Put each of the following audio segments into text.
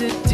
sit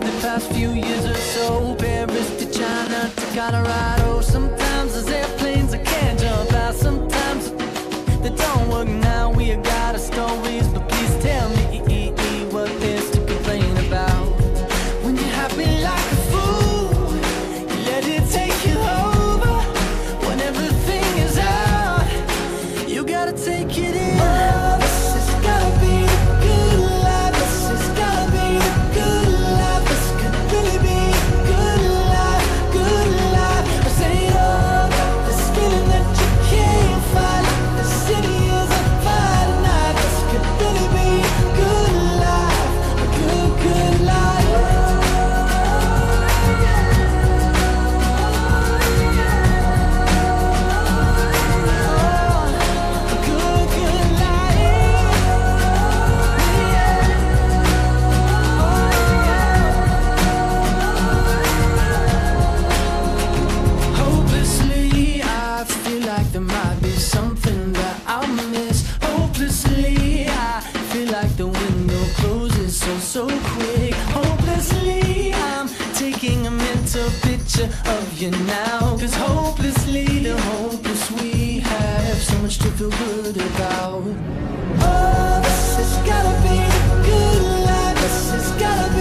the past few years or so. Paris to China to Colorado. Sometimes there's airplanes I can't jump out. Sometimes they don't work now. We got our stories, but please tell me what there's to complain about. When you're happy like a fool, you let it take you over. When everything is out, you gotta take it in. Picture of you now. Cause hopelessly, the hopeless we have so much to feel good about. Oh, this has gotta be the good life. This has gotta be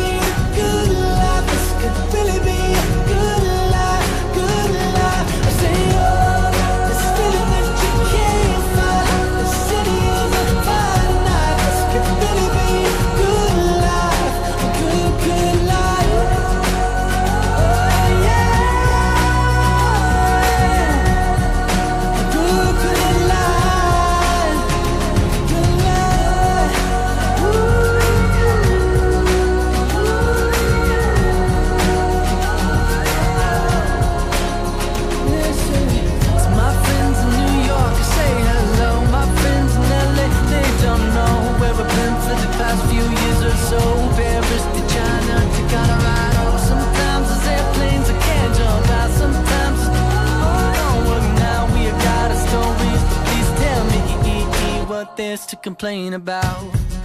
there's to complain about.